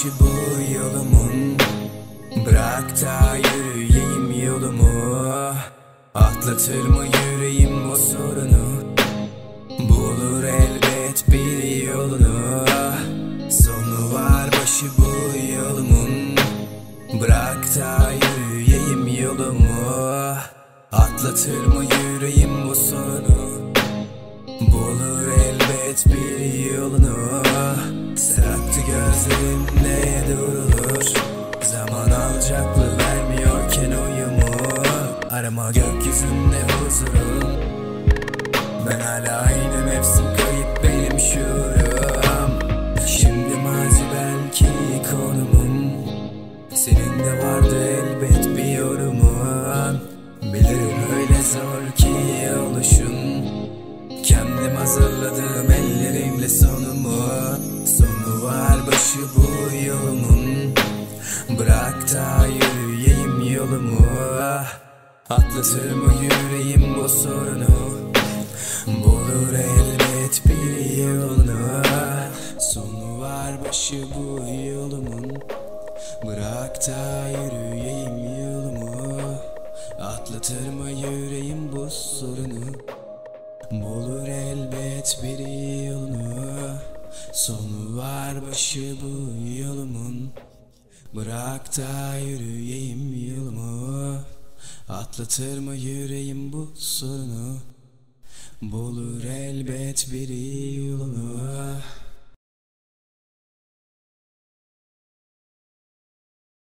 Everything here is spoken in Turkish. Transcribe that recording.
başı bu yolumun. Bırak da yürüyeyim yolumu. Atlatır mı yüreğim o sorunu? Bulur elbet bir yolunu. Sonu var başı bu yolumun. Bırak da yürüyeyim yolumu. Atlatır mı yüreğim bu sorunu? Bulur elbet bir yolunu. Serattı gözlerim neye durulur? Zaman alacaklı vermiyorken uyumu. Arama gökyüzünde huzurun Ben hala aynı mevsim kayıp benim şuurum. Şimdi mazi belki konumun Senin de vardı elbet bir yorumun. Bilirim öyle zor ki oluşun Kendim hazırladığım ellerimle Bırak da yürüyeyim yolumu. Atlatır mı yüreğim bu sorunu. Bulur elbet bir yolunu. Sonu var başı bu yolumun. Bırak da yürüyeyim yolumu. Atlatır mı yüreğim bu sorunu. Bulur elbet bir yolunu. Sonu var başı bu yolumun Bırak da yürüyeyim yolumu. Atlatır mı yüreğim bu sorunu Bulur elbet bir yolunu